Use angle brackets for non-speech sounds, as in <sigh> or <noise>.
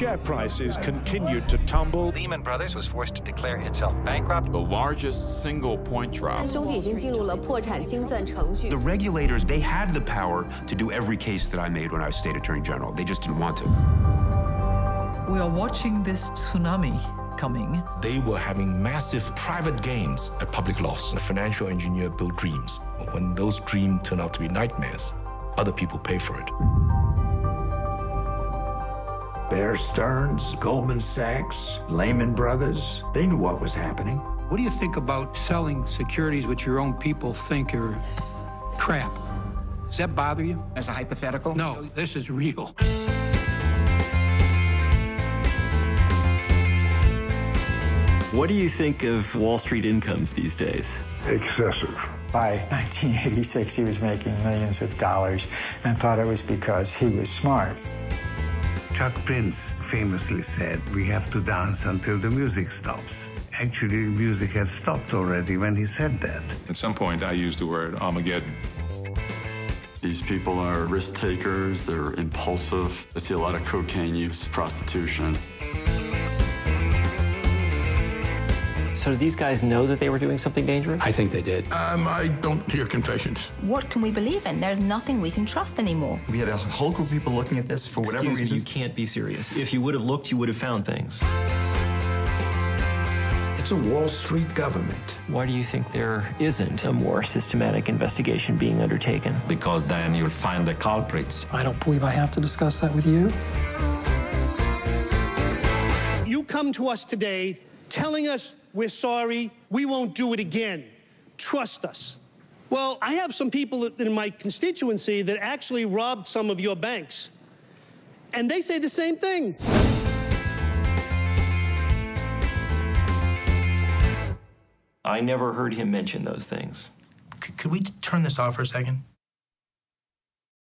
share prices continued to tumble. Lehman Brothers was forced to declare itself bankrupt. The largest single point drop. The regulators, they had the power to do every case that I made when I was state attorney general. They just didn't want to. We are watching this tsunami coming. They were having massive private gains at public loss. The financial engineer built dreams. When those dreams turn out to be nightmares, other people pay for it. Bear Stearns, Goldman Sachs, Lehman Brothers, they knew what was happening. What do you think about selling securities which your own people think are crap? Does that bother you? As a hypothetical? No, this is real. What do you think of Wall Street incomes these days? Excessive. By <laughs> 1986, he was making millions of dollars and thought it was because he was smart. Chuck Prince famously said, We have to dance until the music stops. Actually, music had stopped already when he said that. At some point, I used the word Armageddon. These people are risk takers, they're impulsive. I see a lot of cocaine use, prostitution. So do these guys know that they were doing something dangerous? I think they did. Um, I don't hear confessions. What can we believe in? There's nothing we can trust anymore. We had a whole group of people looking at this for whatever Excuse reason. Me, you can't be serious. If you would have looked, you would have found things. It's a Wall Street government. Why do you think there isn't a more systematic investigation being undertaken? Because then you'll find the culprits. I don't believe I have to discuss that with you. You come to us today telling us we're sorry, we won't do it again. Trust us. Well, I have some people in my constituency that actually robbed some of your banks. And they say the same thing. I never heard him mention those things. C could we turn this off for a second?